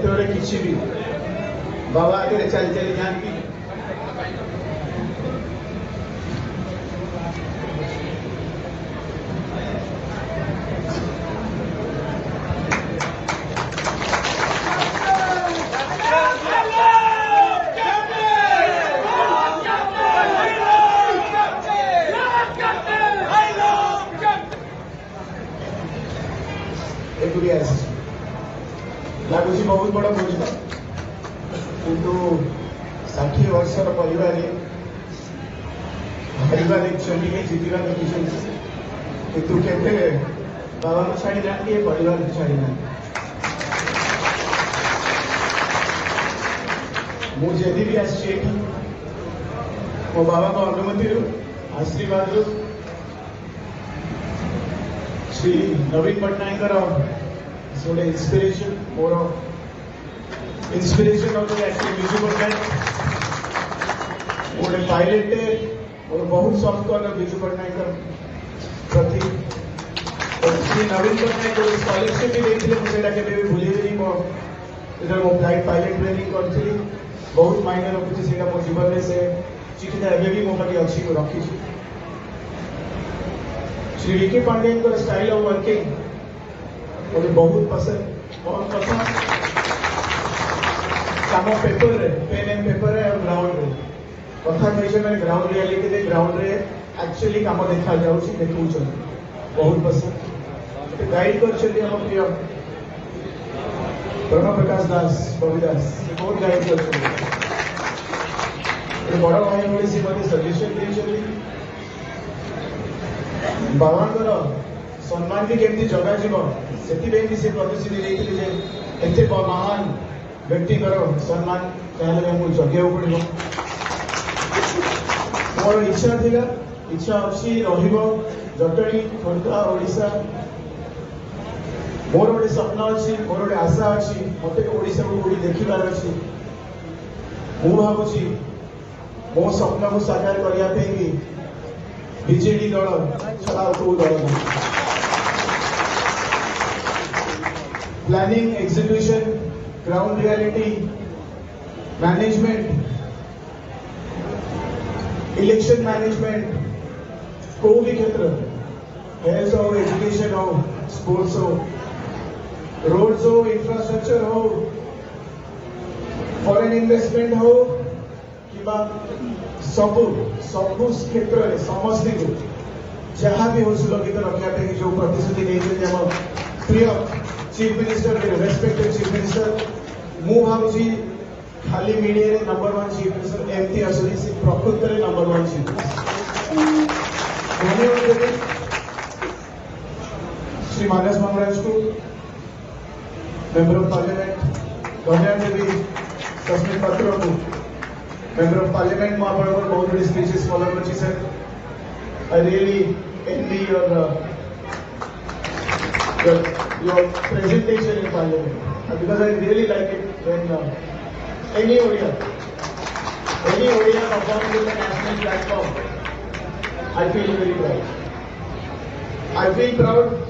sektöre geçimin vaadi reçelerinden bir Yes. ना बहुत बड़ खुश कि षाठी वर्ष परिवार जितना देखी तू के बाबा को छाड़ ना कि परिवार को छाड़ ना मुझे भी आठ मो बाबा को अनुमति आशीर्वाद श्री नवीन Patnaik So the inspiration, more of inspiration of the ऐसे musical band, वो ने pilot थे, और बहुत सॉफ्ट कॉल कॉर्नर बिजू पटनायकर प्रति और श्री नवीन पटनायक को से भी देख लिया मुझे लगे मेरे भूले नहीं मो इधर वो फ्लाइट पायलट ट्रेनिंग कर चली बहुत माइनर रखुची सेटा मो जीवन रे से चीखने अभी भी मो पाखे अच्छी रखी श्री पांडे इनका स्टाइल ऑफ वर्किंग मुझे बहुत पसंद बहुत पसंद सामा पेपर रे पेन एंड पेपर रे और ग्राउंड रे कथा कहिजे मैंने ग्राउंड रे लेके ग्राउंड रे एक्चुअली काम देखा जाउची देखउछ बहुत पसंद तो गाइड कर चली हम प्रिय प्रणव प्रकाश दास बबीदास बहुत गाइड कर चली बड़ भाई मिले से मत सजेसन दिए बाबांकर ସମ୍ମାନ ବି କେମିତି ଜଗାଯିବ ସେଥିପାଇଁ ବି ସେ ପ୍ରତିଶ୍ରୁତି ଦେଇଥିଲେ ଯେ ଏତେ ମହାନ ବ୍ୟକ୍ତିଙ୍କର ସମ୍ମାନ ତାହେଲେ ଆମକୁ ଜଗିବାକୁ ପଡ଼ିବ ମୋର ଇଚ୍ଛା ଥିଲା ଇଚ୍ଛା ଅଛି ରହିବ ଜଟଣୀ ଖୋର୍ଦ୍ଧା ଓଡ଼ିଶା ମୋର ଗୋଟେ ସ୍ୱପ୍ନ ଅଛି ମୋର ଗୋଟେ ଆଶା ଅଛି ମୋତେ ଓଡ଼ିଶାକୁ କୋଉଠି ଦେଖିବାର ଅଛି ମୁଁ ଭାବୁଛି ମୋ ସ୍ୱପ୍ନକୁ ସାକାର କରିବା ପାଇଁ बीजेपी लड़ाओ छड़ाओ तो planning execution ground reality management election management को भी क्षेत्र हेल्थ हो एजुकेशन हो स्पोर्ट्स हो रोड्स हो इंफ्रास्ट्रक्चर हो फॉरेन इन्वेस्टमेंट हो କିମ୍ବା ସବୁ ସବୁ କ୍ଷେତ୍ରରେ ସମସ୍ତଙ୍କୁ ଯାହା ବି ହଉ ସୁରକ୍ଷିତ ରଖିବା ପାଇଁ ଯେଉଁ ପ୍ରତିଶ୍ରୁତି ଦେଇଛନ୍ତି ଆମ ପ୍ରିୟ chief minister respected chief minister ମୁଁ ଭାବୁଛି ଖାଲି ମିଡ଼ିଆରେ ନମ୍ବର ୱାନ୍ ଚିଫ୍ ମିନିଷ୍ଟର ଏମିତି ଅଛନ୍ତି ସେ ପ୍ରକୃତରେ ନମ୍ବର ୱାନ୍ ଚିଫ୍ ଧନ୍ୟବାଦ ଦେବି ଶ୍ରୀ ମାନସ ମଙ୍ଗରାଜଙ୍କୁ ମେମ୍ବର ଅଫ୍ ପାର୍ଲିଆମେଣ୍ଟ ଧନ୍ୟବାଦ ଦେବି ସସ୍ମିତ ପାତ୍ରଙ୍କୁ Member of Parliament Mahaprabhu, all the speeches followed what she said. I really envy your, uh, your, your, presentation in Parliament uh, because I really like it when uh, any Odia, any Odia performs in the national platform. I feel very proud. I feel proud